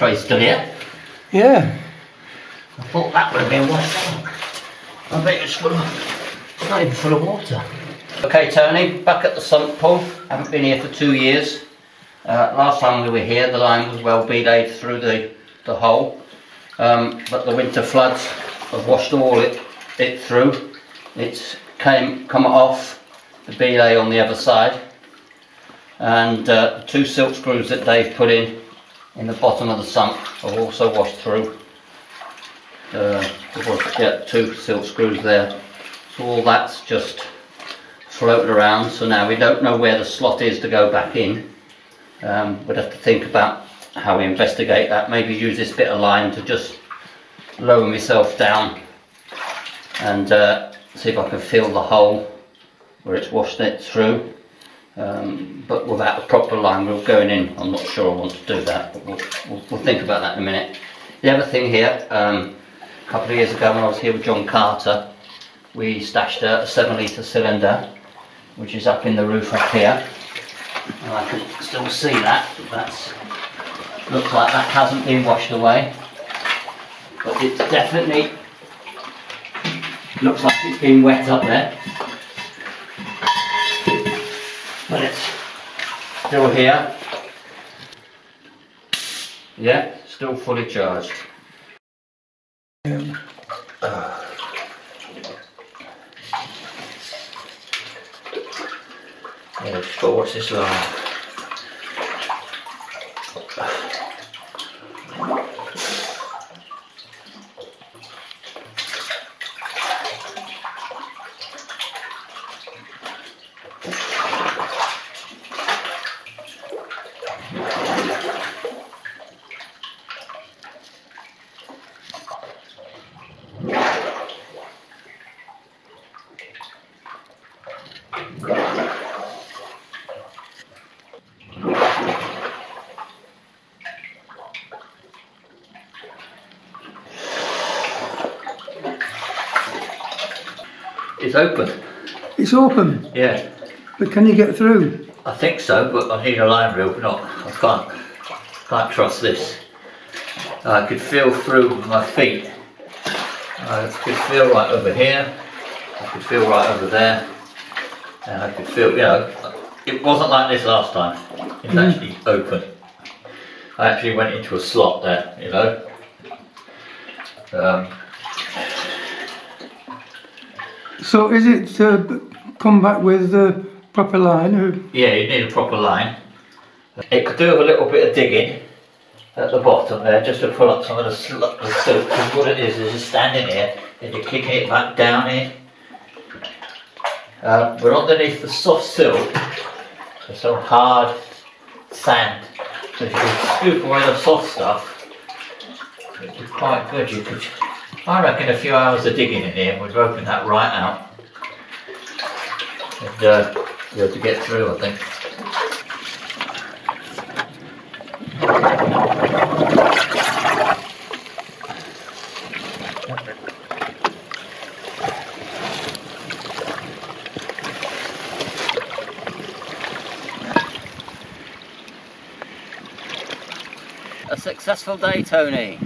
waste still here. Yeah. I thought that would have been washed out. I bet it's full of, it's not even full of water. Okay, Tony, back at the sump pool. Haven't been here for two years. Uh, last time we were here, the line was well belayed through the, the hole. Um, but the winter floods have washed all it, it through. It's came come off the belay on the other side. And uh, two silt screws that Dave put in in the bottom of the sump have also washed through. Uh, yeah, two silt screws there. So all that's just floated around. So now we don't know where the slot is to go back in. Um, we'd have to think about how we investigate that. Maybe use this bit of line to just lower myself down and uh, see if I can feel the hole where it's washed it through. Um, but without a proper line reel going in, I'm not sure I want to do that, but we'll, we'll, we'll think about that in a minute. The other thing here, um, a couple of years ago when I was here with John Carter, we stashed a, a 7 litre cylinder, which is up in the roof up here. And I can still see that. That's looks like that hasn't been washed away. But it definitely looks like it's been wet up there. But it's still here. Yeah, still fully charged. Um, uh, yeah, just got to watch this line. It's open. It's open, Yeah, but can you get through? I think so, but I need a line reel. Not, I can't, can't trust this. I could feel through with my feet. I could feel right over here. I could feel right over there. And I could feel, you know, it wasn't like this last time. It's Mm. actually open. I actually went into a slot there, you know. Um, So is it uh, come back with the proper line? Or, Yeah, you need a proper line. It could do with a little bit of digging at the bottom there, just to pull up some of the, sl-. Because what it is is you're standing here and you're kicking it back down here. Uh, we're underneath the soft silt. There's some hard sand. So if you could scoop away the soft stuff, it'd be quite good. You could, I reckon, a few hours of digging in here, we'd open that right out. And uh, be able to get through, I think. A successful day, Tony.